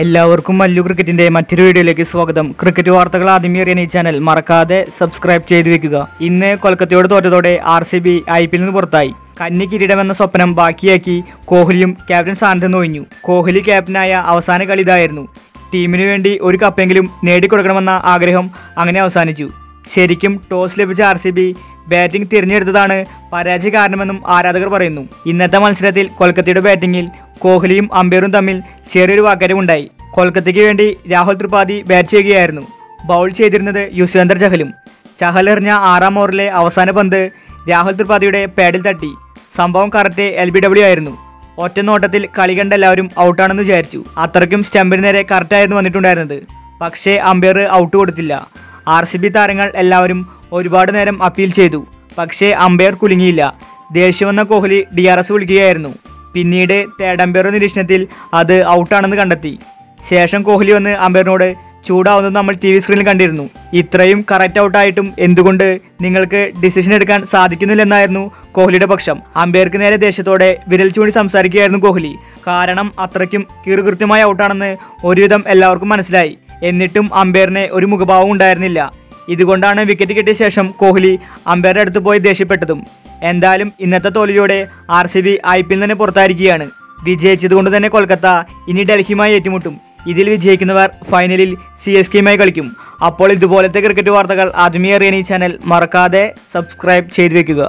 എല്ലാവർക്കും മല്ലു ക്രിക്കറ്റിന്റെ മറ്റൊരു വീഡിയോയിലേക്ക് സ്വാഗതം. ക്രിക്കറ്റ് വാർത്തകൾ ആദ്യമേ അറിയാൻ ഈ ചാനൽ മറക്കാതെ സബ്സ്ക്രൈബ് ചെയ്തു വെക്കുക. ഇന്ന് കൊൽക്കത്തയോട് തോറ്റതോടെ R C B I P L നിന്ന് പുറത്തായി. കന്നി കിരീടമെന്ന സ്വപ്നം ബാക്കിയാക്കി കോഹ്ലിയും ക്യാപ്റ്റൻ സ്ഥാനത്ത് ഒഴിഞ്ഞു. കോഹ്ലി ക്യാപ്റ്റനായ അവസാന കളി ഇതായിരുന്നു. ടീമിനു വേണ്ടി ഒരു കപ്പെങ്കിലും നേടിക്കൊടുക്കണമെന്ന ആഗ്രഹം അങ്ങനെ അവസാനിച്ചു. ശരിക്കും ടോസ് ലഭിച്ച ആർ സി ബി ബാറ്റിംഗ് തിരഞ്ഞെടുത്തതാണ് പരാജയ കാരണമെന്നും ആരാധകർ പറയുന്നു. ഇന്നത്തെ മത്സരത്തിൽ കൊൽക്കത്തയുടെ ബാറ്റിംഗിൽ കോഹ്ലിയും അമ്പയറും തമ്മിൽ ചെറിയൊരു വാക്കരവുണ്ടായി കൊൽക്കത്തയ്ക്ക് വേണ്ടി രാഹുൽ ത്രിപാഠി ബാറ്റ് ചെയ്യുകയായിരുന്നു. ബൗൾ ചെയ്തിരുന്നത് യുസ്വേന്ദർ ചഹലും. ചഹൽ എറിഞ്ഞ ആറാം ഓവറിലെ അവസാന പന്ത് രാഹുൽ ത്രിപാഠിയുടെ പാഡിൽ തട്ടി. സംഭവം കറക്റ്റ് എൽ ബി ഡബ്ല്യു ആയിരുന്നു. ഒറ്റ നോട്ടത്തിൽ കളി കണ്ട എല്ലാവരും ഔട്ടാണെന്ന് വിചാരിച്ചു. അത്രയ്ക്കും സ്റ്റമ്പിന് നേരെ കറക്റ്റായിരുന്നു വന്നിട്ടുണ്ടായിരുന്നത്. പക്ഷേ അമ്പയർ ഔട്ട് കൊടുത്തില്ല. ആർ താരങ്ങൾ എല്ലാവരും ഒരുപാട് നേരം അപ്പീൽ ചെയ്തു. പക്ഷേ അമ്പയർ കുലുങ്ങിയില്ല. ദേഷ്യം വന്ന കോഹ്ലി ഡി ആർ എസ് വിളിക്കുകയായിരുന്നു. പിന്നീട് തേർഡ് അമ്പയർ നിരീക്ഷണത്തിൽ അത് ഔട്ടാണെന്ന് കണ്ടെത്തി. ശേഷം കോഹ്ലി വന്ന് അമ്പയറിനോട് ചൂടാവുന്നത് നമ്മൾ ടി വി സ്ക്രീനിൽ കണ്ടിരുന്നു. ഇത്രയും കറക്റ്റ് ഔട്ടായിട്ടും എന്തുകൊണ്ട് നിങ്ങൾക്ക് ഡിസിഷൻ എടുക്കാൻ സാധിക്കുന്നില്ലെന്നായിരുന്നു കോഹ്ലിയുടെ പക്ഷം. അമ്പയർക്ക് നേരെ ദേഷ്യത്തോടെ വിരൽ ചൂണ്ടി സംസാരിക്കുകയായിരുന്നു കോഹ്ലി. കാരണം അത്രയ്ക്കും കീറുകൃത്യമായ ഔട്ടാണെന്ന് ഒരുവിധം എല്ലാവർക്കും മനസ്സിലായി. എന്നിട്ടും അമ്പയറിന് ഒരു മുഖഭാവം ഉണ്ടായിരുന്നില്ല. ഇതുകൊണ്ടാണ് വിക്കറ്റ് കിട്ടിയ ശേഷം കോഹ്ലി അമ്പയറുടെ അടുത്ത് പോയി ദേഷ്യപ്പെട്ടതും. എന്തായാലും ഇന്നത്തെ തോൽവിയോടെ R C B I P L തന്നെ പുറത്തായിരിക്കുകയാണ്. വിജയിച്ചതുകൊണ്ട് തന്നെ കൊൽക്കത്ത ഇനി ഡൽഹിയുമായി ഏറ്റുമുട്ടും. ഇതിൽ വിജയിക്കുന്നവർ ഫൈനലിൽ സി എസ് കെയുമായി കളിക്കും. അപ്പോൾ ഇതുപോലത്തെ ക്രിക്കറ്റ് വാർത്തകൾ ആദ്യമേ അറിയാൻ ഈ ചാനൽ മറക്കാതെ സബ്സ്ക്രൈബ് ചെയ്തു വെക്കുക